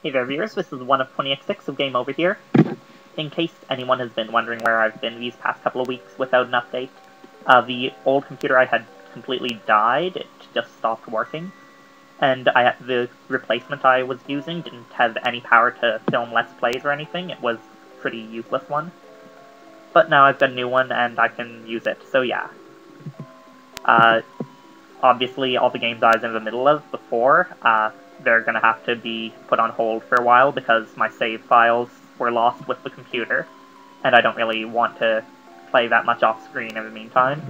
Hey there viewers, this is 1up20x6 of Game Over here. In case anyone has been wondering where I've been these past couple of weeks without an update, uh, the old computer I had completely died, it just stopped working, and I, the replacement I was using didn't have any power to film Let's Plays or anything, it was a pretty useless one. But now I've got a new one and I can use it, so yeah. Uh, obviously all the games I was in the middle of before, uh, they're going to have to be put on hold for a while because my save files were lost with the computer, and I don't really want to play that much off screen in the meantime.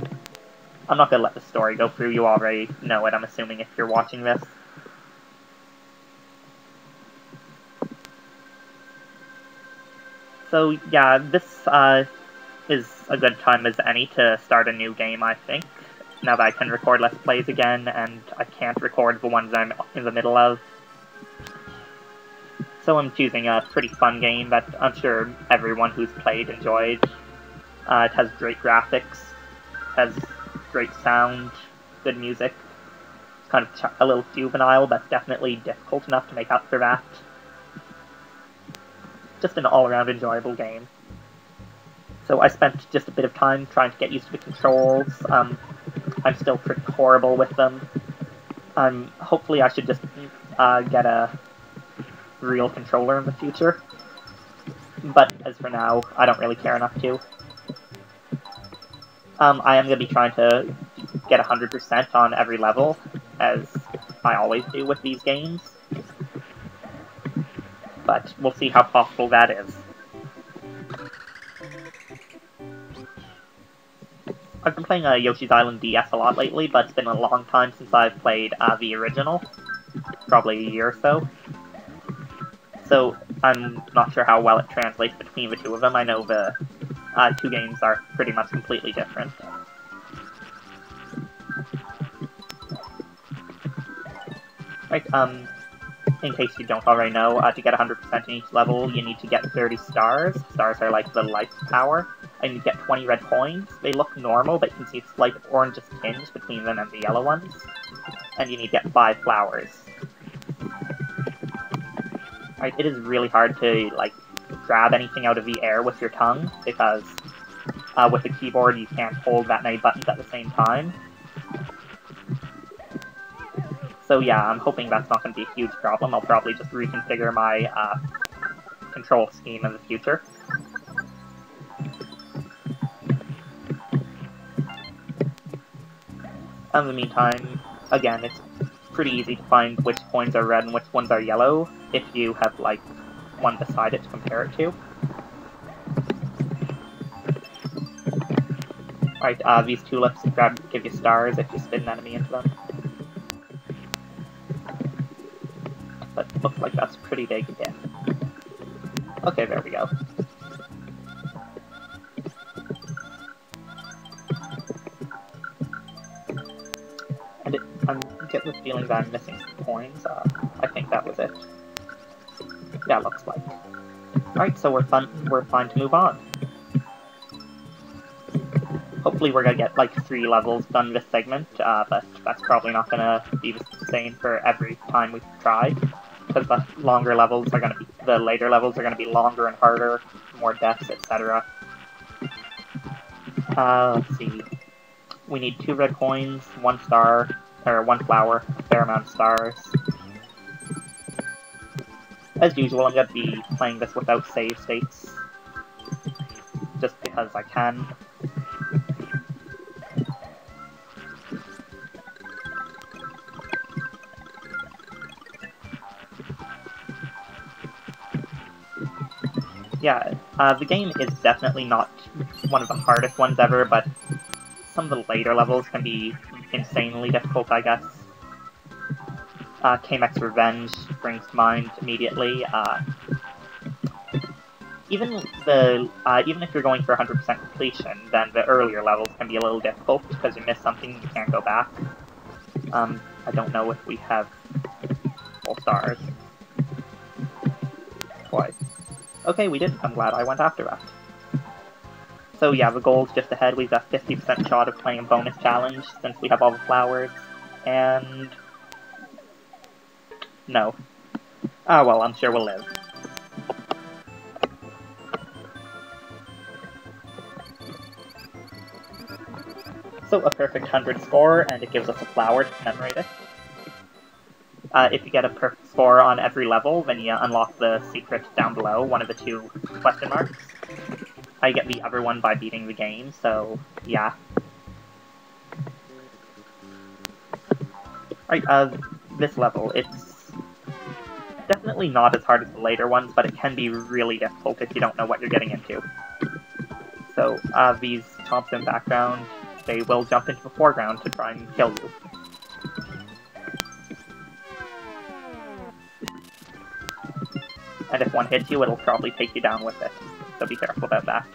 I'm not going to let the story go through, you already know it, I'm assuming, if you're watching this. So yeah, this uh, is a good time as any to start a new game, I think now that I can record Let's Plays again, and I can't record the ones I'm in the middle of. So I'm choosing a pretty fun game that I'm sure everyone who's played enjoyed. Uh, it has great graphics, has great sound, good music. It's kind of a little juvenile, but definitely difficult enough to make up for that. Just an all-around enjoyable game. So I spent just a bit of time trying to get used to the controls. Um, I'm still pretty horrible with them. Um, hopefully I should just uh, get a real controller in the future. But as for now, I don't really care enough to. Um, I am going to be trying to get 100% on every level, as I always do with these games. But we'll see how possible that is. I've been playing uh, Yoshi's Island DS a lot lately, but it's been a long time since I've played uh, the original. Probably a year or so. So, I'm not sure how well it translates between the two of them. I know the uh, two games are pretty much completely different. Right, um, in case you don't already know, uh, to get 100% in each level, you need to get 30 stars. Stars are like the life power and you get 20 red coins. They look normal, but you can see a slight orange tinge between them and the yellow ones. And you need to get 5 flowers. It is really hard to, like, grab anything out of the air with your tongue, because uh, with the keyboard you can't hold that many buttons at the same time. So yeah, I'm hoping that's not going to be a huge problem. I'll probably just reconfigure my uh, control scheme in the future. In the meantime, again, it's pretty easy to find which coins are red and which ones are yellow if you have, like, one beside it to compare it to. Right, uh, these tulips grab, give you stars if you spin an enemy into them. But looks like that's pretty big again. Okay, there we go. I'm getting the feeling that I'm missing some coins. Uh, I think that was it. Yeah, looks like. Alright, so we're fun. We're fine to move on. Hopefully we're gonna get like three levels done this segment, uh, but that's probably not gonna be the same for every time we try, because the longer levels are gonna be, the later levels are gonna be longer and harder, more deaths, etc. Uh, let's see. We need two red coins, one star, or one flower, a fair amount of stars. As usual, I'm going to be playing this without save states, just because I can. Yeah, uh, the game is definitely not one of the hardest ones ever, but some of the later levels can be insanely difficult, I guess. Uh, Kamek's Revenge brings to mind immediately. Uh, even the uh, even if you're going for 100% completion, then the earlier levels can be a little difficult because you miss something you can't go back. Um, I don't know if we have full stars. Twice. Okay, we didn't. I'm glad I went after that. So yeah, the goal's just ahead. We've got 50% shot of playing a bonus challenge since we have all the flowers. And... No. Ah, well, I'm sure we'll live. So a perfect 100 score, and it gives us a flower to commemorate it. Uh, if you get a perfect score on every level, then you unlock the secret down below, one of the two question marks. I get the other one by beating the game, so yeah. Right, uh, this level, it's definitely not as hard as the later ones, but it can be really difficult if you don't know what you're getting into. So, uh, these Thompson background they will jump into the foreground to try and kill you. And if one hits you, it'll probably take you down with it, so be careful about that.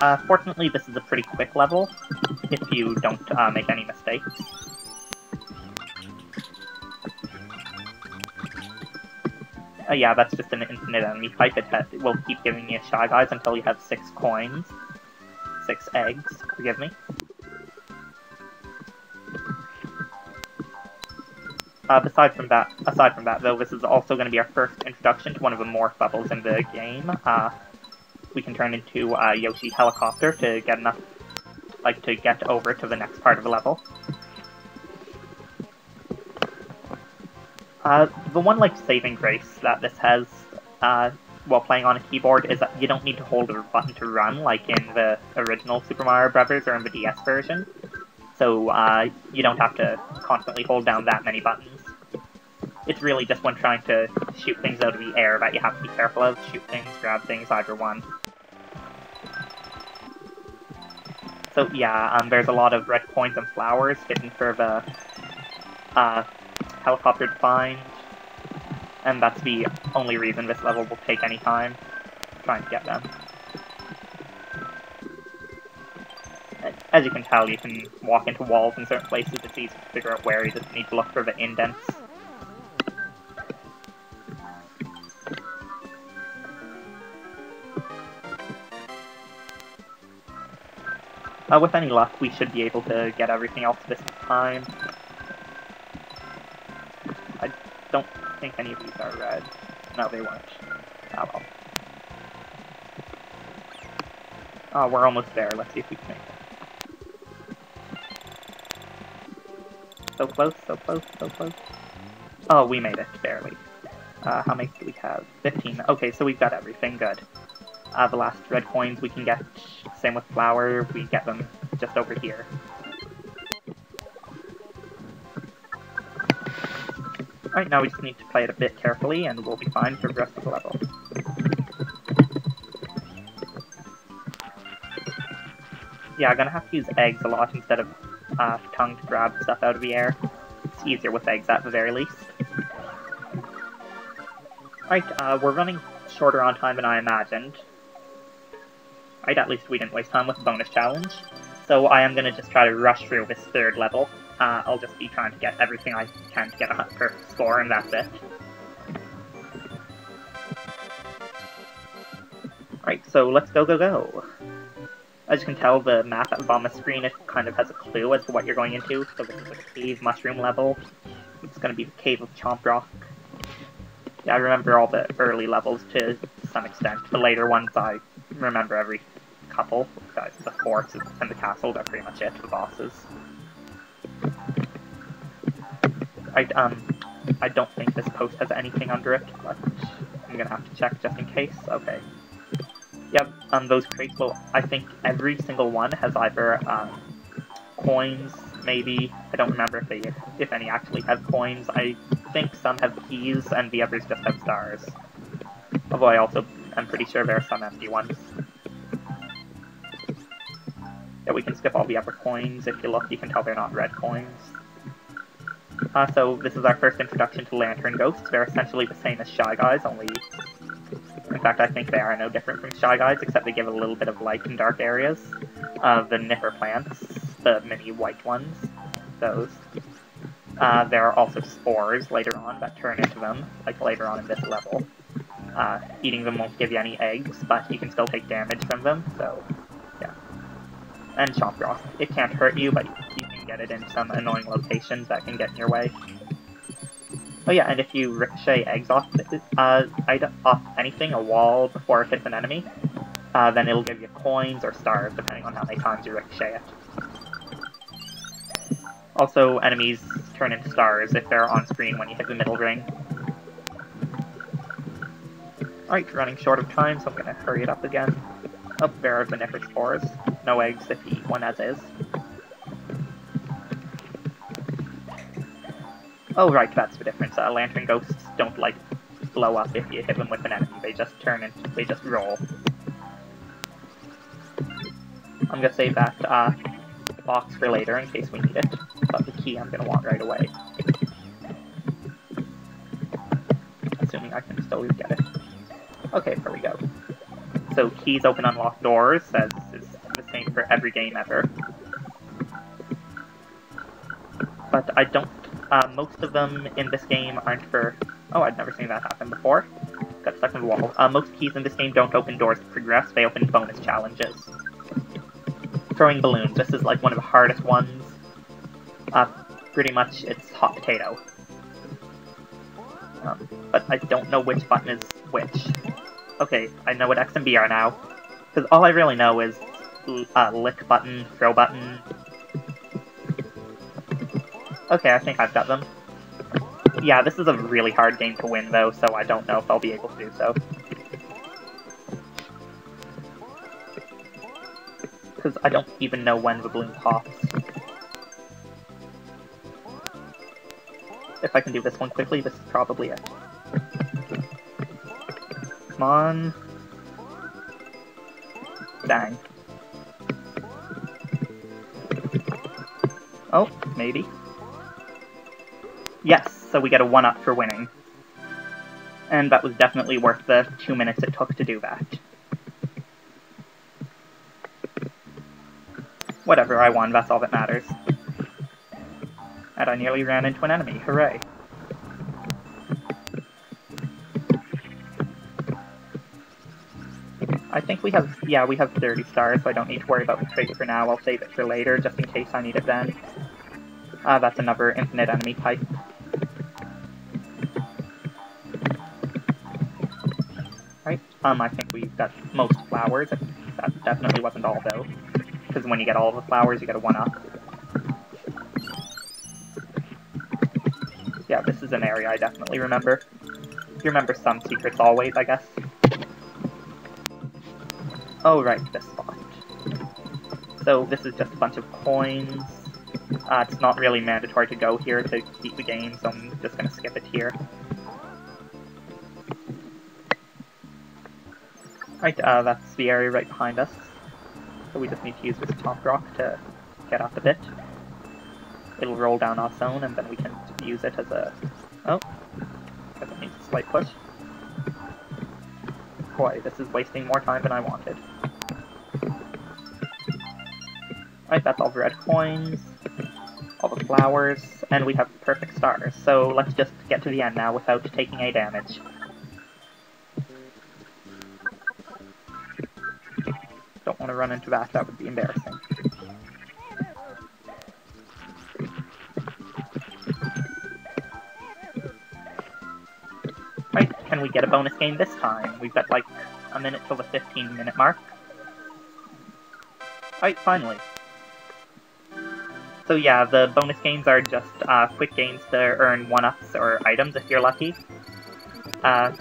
Uh, fortunately, this is a pretty quick level, if you don't uh, make any mistakes. Uh, yeah, that's just an infinite enemy type. It, will keep giving you a Shy Guys until you have six coins. Six eggs, forgive me. Uh, aside from that, aside from that, though, this is also going to be our first introduction to one of the morph bubbles in the game. Uh, we can turn into uh, Yoshi helicopter to get enough, like, to get over to the next part of the level. Uh, the one like saving grace that this has uh, while playing on a keyboard is that you don't need to hold a button to run like in the original Super Mario Brothers or in the DS version. So uh, you don't have to constantly hold down that many buttons. It's really just when trying to shoot things out of the air that you have to be careful of. Shoot things, grab things, either one. So yeah, um, there's a lot of red coins and flowers hidden for the uh, helicopter to find, and that's the only reason this level will take any time trying to get them. As you can tell, you can walk into walls in certain places, it's easy to figure out where, you just need to look for the indents. Uh, with any luck, we should be able to get everything else this time. I don't think any of these are red. No, they weren't. Oh well. Oh, we're almost there. Let's see if we can make it. So close, so close, so close. Oh, we made it, barely. Uh, how many do we have? 15. Okay, so we've got everything, good. Uh, the last red coins we can get, same with flower, we get them just over here. Right now we just need to play it a bit carefully and we'll be fine for the rest of the level. Yeah, I'm gonna have to use eggs a lot instead of uh, tongue to grab stuff out of the air. It's easier with eggs at the very least. Alright, uh, we're running shorter on time than I imagined. Right, at least we didn't waste time with bonus challenge. So I am gonna just try to rush through this third level. Uh, I'll just be trying to get everything I can to get a perfect score, and that's it. Right, so let's go, go, go. As you can tell, the map at the bottom of the screen it kind of has a clue as to what you're going into. So this is a cave mushroom level. It's going to be the Cave of Chomp Rock. Yeah, I remember all the early levels to some extent. The later ones I remember every couple. Guys, the forts and the castle, are pretty much it, the bosses. I, um, I don't think this post has anything under it, but I'm gonna have to check just in case. Okay. Yep, um, those crates will, I think every single one has either, um, coins, maybe. I don't remember if they, if any actually have coins. I think some have keys, and the others just have stars. Although I also am pretty sure there are some empty ones. Yeah, we can skip all the upper coins. If you look, you can tell they're not red coins. Uh, so this is our first introduction to Lantern Ghosts. They're essentially the same as Shy Guys, only... In fact, I think they are no different from Shy Guys, except they give a little bit of light in dark areas. Uh, the Nipper plants, the mini white ones, those. Uh, there are also spores later on that turn into them, like later on in this level. Uh, eating them won't give you any eggs, but you can still take damage from them, so And Chomp Rock. It can't hurt you, but you can get it in some annoying locations that can get in your way. Oh yeah, and if you ricochet eggs off, uh, off anything, a wall, before it hits an enemy, uh, then it'll give you coins or stars, depending on how many times you ricochet it. Also, enemies turn into stars if they're on screen when you hit the middle ring. Alright, running short of time, so I'm gonna hurry it up again. Oh, there are Benefic Spores. No eggs if you eat one as is. Oh, right, that's the difference. Uh, Lantern Ghosts don't, like, blow up if you hit them with an enemy. They just turn and they just roll. I'm gonna save that, uh, box for later in case we need it, but the key I'm gonna want right away. Assuming I can still get it. Okay, there we go. So keys open unlock doors, same for every game ever. But I don't uh, most of them in this game aren't for... Oh, I'd never seen that happen before. Got stuck in the wall. Uh, most keys in this game don't open doors to progress, they open bonus challenges. Throwing balloons, this is like one of the hardest ones. Uh, pretty much, it's hot potato. Um, but I don't know which button is which. Okay, I know what X and B are now. Because all I really know is uh, lick button, throw button, Okay, I think I've got them. Yeah, this is a really hard game to win, though, so I don't know if I'll be able to do so. Because I don't even know when the balloon pops. If I can do this one quickly, this is probably it. Come on. Dang. Oh, maybe. Yes, so we get a 1-up for winning. And that was definitely worth the two minutes it took to do that. Whatever, I won, that's all that matters. And I nearly ran into an enemy, hooray. I think we have, yeah, we have 30 stars, so I don't need to worry about the trade for now. I'll save it for later, just in case I need it then. Uh, that's another infinite enemy pipe. Right, um, I think we got most flowers. That definitely wasn't all, though. Because when you get all the flowers, you get a 1-up. Yeah, this is an area I definitely remember. You remember some secrets always, I guess. Oh, right, this spot. So this is just a bunch of coins. Uh, it's not really mandatory to go here to beat the game, so I'm just gonna skip it here. Right, uh, that's the area right behind us. So we just need to use this Chomp Rock to get up a bit. It'll roll down our zone, and then we can use it as a... Oh, because it needs a slight push. Boy, this is wasting more time than I wanted. Right, that's all the red coins all the flowers, and we have perfect stars. So let's just get to the end now without taking any damage. Don't want to run into that, that would be embarrassing. Right, can we get a bonus game this time? We've got like a minute till the 15 minute mark. Right, finally. So yeah, the bonus games are just uh, quick games to earn 1-ups or items if you're lucky. Uh,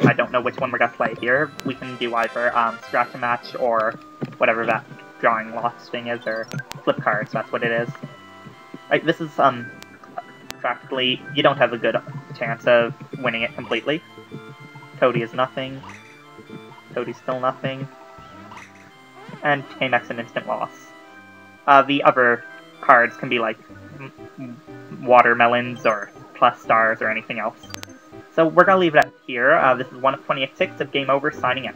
I don't know which one we're to play here. We can do either um, scratch a match or whatever that drawing lots thing is, or flip cards, that's what it is. Right, this is um, practically, you don't have a good chance of winning it completely. Toady is nothing. Toady's still nothing. And Kamek's an instant loss. Uh, the other cards can be like watermelons or plus stars or anything else. So we're going to leave it at here. Uh, this is 1up20x6 of Game Over signing out.